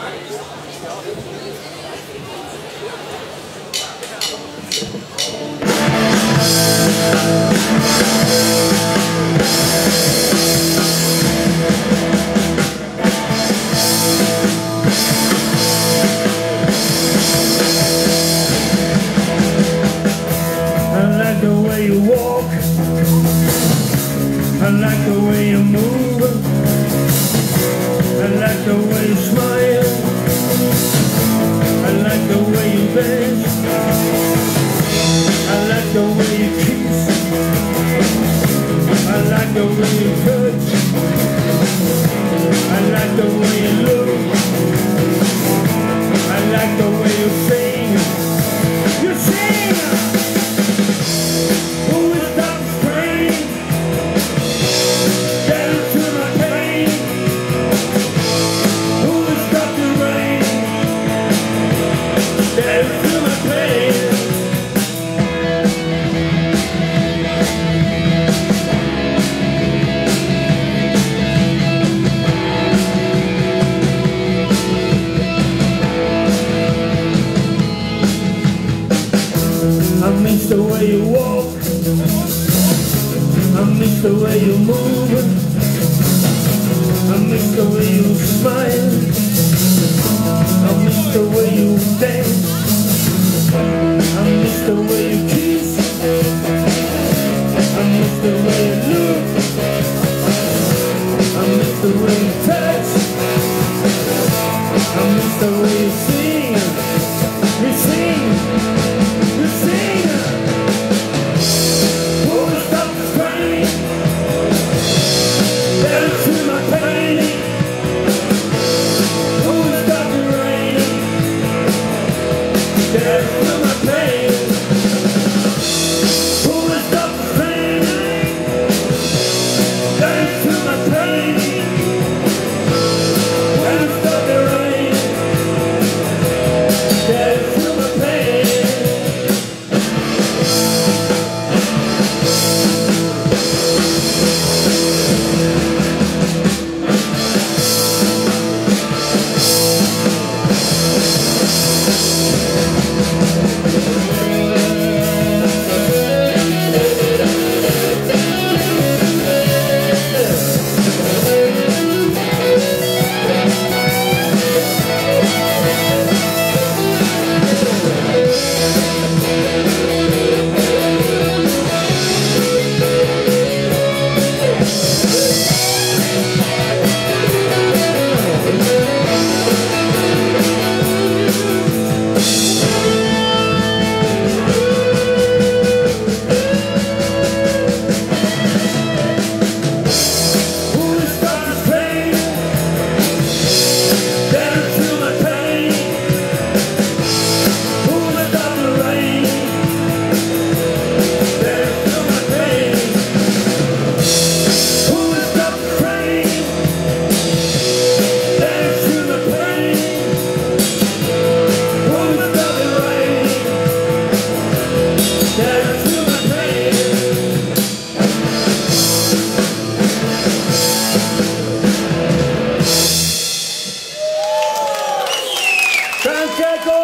I like the way you walk. I like the way you move I like the way you smile I miss the way you walk. I miss the way you move. I miss the way you smile. I miss the way you dance. I miss the way you kiss. I miss the way you look. I miss the way you touch. pain, feel the pain. Pacheco!